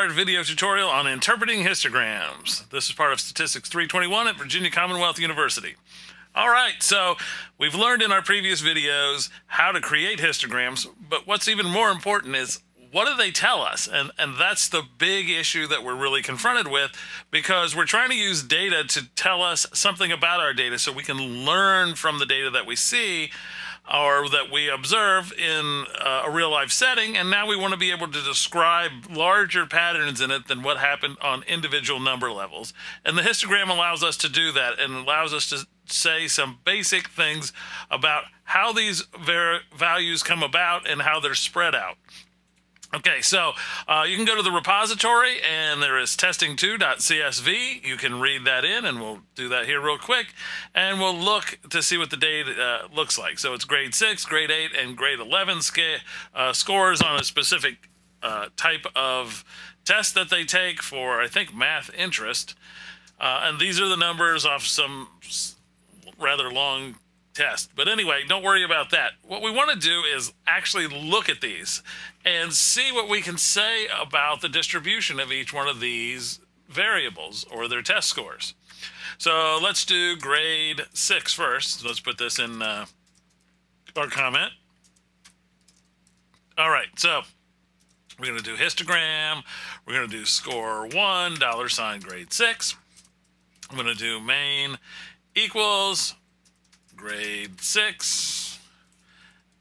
three-part video tutorial on interpreting histograms. This is part of Statistics 321 at Virginia Commonwealth University. All right, so we've learned in our previous videos how to create histograms, but what's even more important is what do they tell us? And and that's the big issue that we're really confronted with because we're trying to use data to tell us something about our data so we can learn from the data that we see or that we observe in uh, a real life setting. And now we want to be able to describe larger patterns in it than what happened on individual number levels. And the histogram allows us to do that and allows us to say some basic things about how these values come about and how they're spread out. Okay, so uh, you can go to the repository and there is testing2.csv. You can read that in and we'll do that here real quick. And we'll look to see what the data uh, looks like. So it's grade 6, grade 8, and grade 11 uh, scores on a specific uh, type of test that they take for, I think, math interest. Uh, and these are the numbers off some rather long test. But anyway, don't worry about that. What we want to do is actually look at these and see what we can say about the distribution of each one of these variables or their test scores. So let's do grade six first. Let's put this in uh, our comment. All right, so we're going to do histogram. We're going to do score one, dollar sign grade six. I'm going to do main equals grade 6.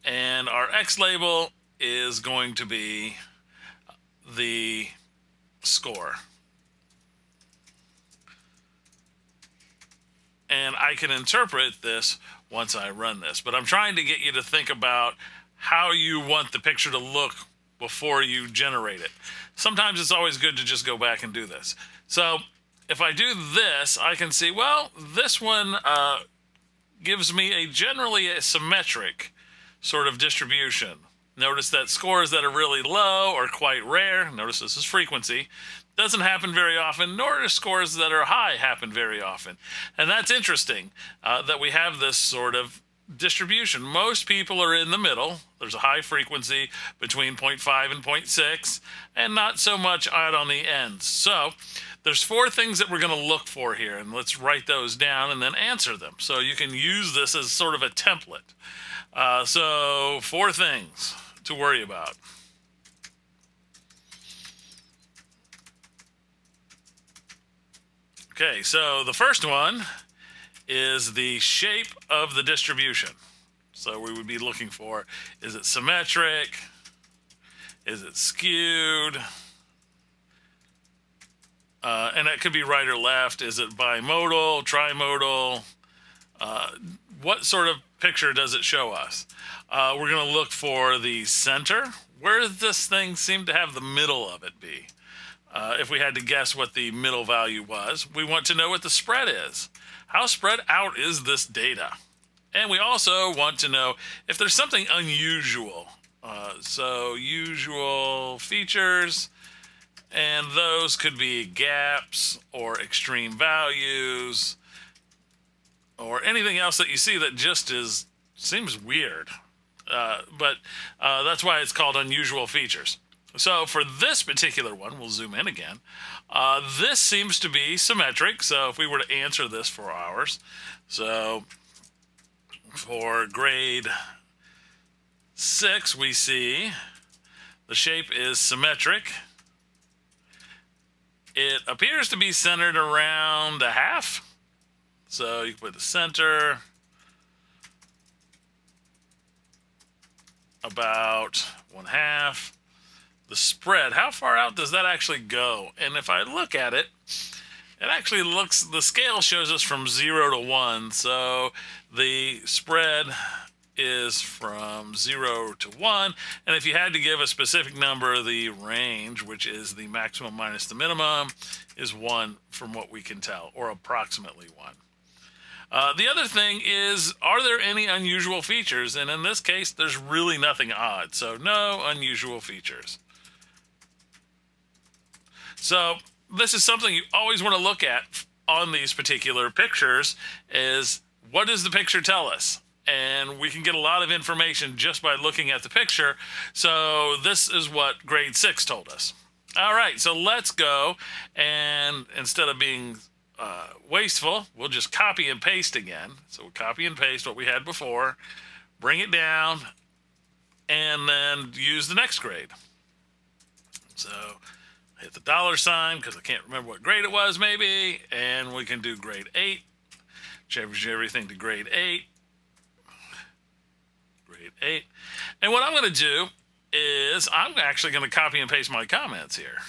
And our X label is going to be the score. And I can interpret this once I run this, but I'm trying to get you to think about how you want the picture to look before you generate it. Sometimes it's always good to just go back and do this. So if I do this, I can see, well, this one uh, gives me a generally a symmetric sort of distribution. Notice that scores that are really low are quite rare. Notice this is frequency. Doesn't happen very often, nor do scores that are high happen very often. And that's interesting uh, that we have this sort of distribution. Most people are in the middle. There's a high frequency between 0.5 and 0.6, and not so much out on the ends. So there's four things that we're going to look for here, and let's write those down and then answer them. So you can use this as sort of a template. Uh, so four things to worry about. Okay, so the first one is the shape of the distribution. So we would be looking for, is it symmetric? Is it skewed? Uh, and it could be right or left. Is it bimodal, trimodal? Uh, what sort of picture does it show us? Uh, we're going to look for the center. Where does this thing seem to have the middle of it be? Uh, if we had to guess what the middle value was, we want to know what the spread is. How spread out is this data? And we also want to know if there's something unusual. Uh, so usual features, and those could be gaps or extreme values or anything else that you see that just is seems weird. Uh, but uh, that's why it's called unusual features. So for this particular one, we'll zoom in again. Uh, this seems to be symmetric. So if we were to answer this for ours, so for grade six, we see the shape is symmetric. It appears to be centered around a half. So you can put the center about one half. The spread, how far out does that actually go? And if I look at it, it actually looks, the scale shows us from zero to one. So the spread is from 0 to 1. And if you had to give a specific number, the range, which is the maximum minus the minimum, is 1 from what we can tell, or approximately 1. Uh, the other thing is, are there any unusual features? And in this case, there's really nothing odd. So no unusual features. So this is something you always want to look at on these particular pictures is what does the picture tell us? and we can get a lot of information just by looking at the picture. So this is what grade six told us. All right, so let's go. And instead of being uh, wasteful, we'll just copy and paste again. So we'll copy and paste what we had before, bring it down, and then use the next grade. So hit the dollar sign because I can't remember what grade it was maybe, and we can do grade 8. Change everything to grade 8. Grade 8. And what I'm going to do is I'm actually going to copy and paste my comments here.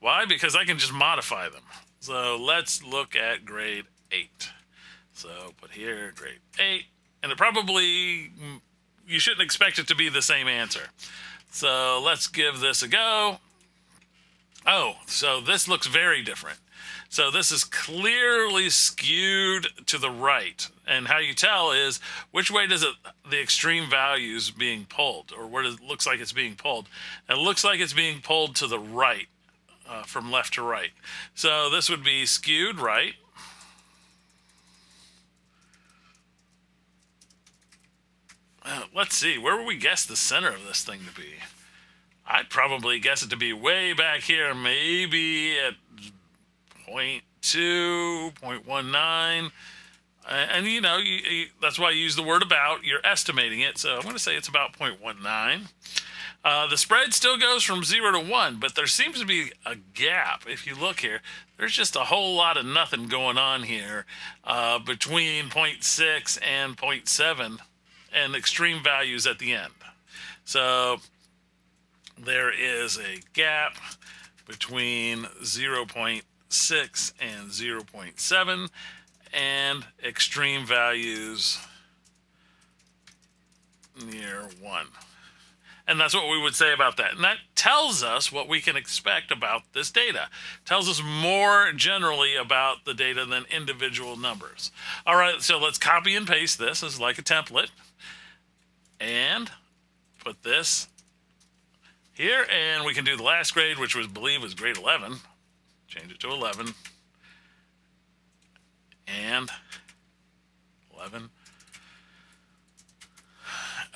Why? Because I can just modify them. So let's look at grade 8. So put here grade 8. And it probably, mm, you shouldn't expect it to be the same answer. So let's give this a go. Oh, so this looks very different. So this is clearly skewed to the right. And how you tell is which way does it the extreme values being pulled or where it looks like it's being pulled. It looks like it's being pulled to the right uh, from left to right. So this would be skewed right. Uh, let's see, where would we guess the center of this thing to be? I'd probably guess it to be way back here, maybe at 0.2, 0.19. And, you know, you, you, that's why I use the word about. You're estimating it. So I'm going to say it's about 0.19. Uh, the spread still goes from 0 to 1, but there seems to be a gap. If you look here, there's just a whole lot of nothing going on here uh, between 0.6 and 0.7 and extreme values at the end. So there is a gap between 0.6 and 0.7 and extreme values near 1. And that's what we would say about that. And that tells us what we can expect about this data. Tells us more generally about the data than individual numbers. All right, so let's copy and paste this as like a template. And put this here. And we can do the last grade, which was believe was grade 11. Change it to 11. And 11.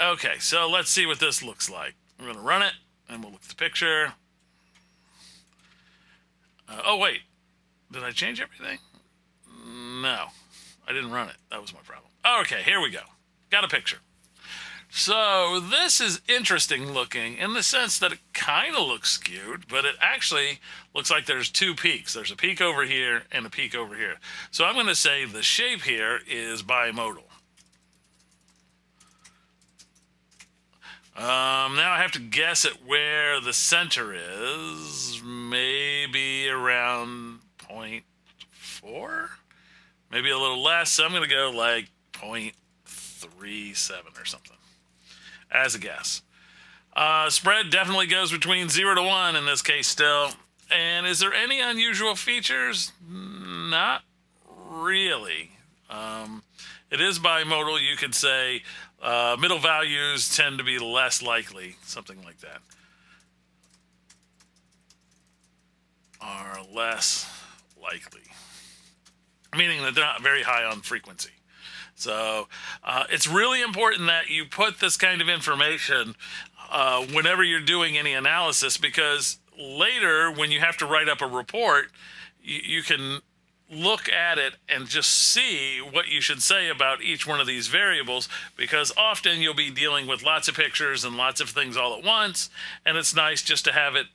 Okay, so let's see what this looks like. We're going to run it, and we'll look at the picture. Uh, oh, wait. Did I change everything? No, I didn't run it. That was my problem. Okay, here we go. Got a picture. So this is interesting looking in the sense that it kind of looks skewed, but it actually looks like there's two peaks. There's a peak over here and a peak over here. So I'm going to say the shape here is bimodal. Um, now I have to guess at where the center is. Maybe around 0.4? Maybe a little less. So I'm going to go like 0.37 or something as a guess. Uh, spread definitely goes between 0 to 1 in this case still. And is there any unusual features? Not really. Um, it is bimodal. You could say uh, middle values tend to be less likely, something like that. Are less likely, meaning that they're not very high on frequency. So uh, it's really important that you put this kind of information uh, whenever you're doing any analysis because later when you have to write up a report, you, you can look at it and just see what you should say about each one of these variables because often you'll be dealing with lots of pictures and lots of things all at once and it's nice just to have it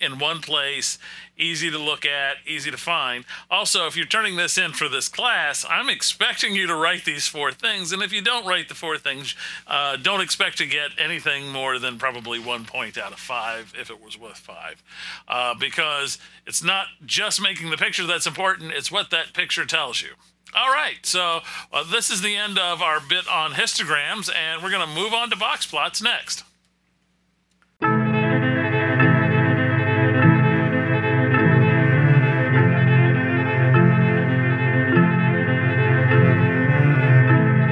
in one place, easy to look at, easy to find. Also, if you're turning this in for this class, I'm expecting you to write these four things. And if you don't write the four things, uh, don't expect to get anything more than probably one point out of five if it was worth five. Uh, because it's not just making the picture that's important, it's what that picture tells you. All right, so uh, this is the end of our bit on histograms, and we're going to move on to box plots next.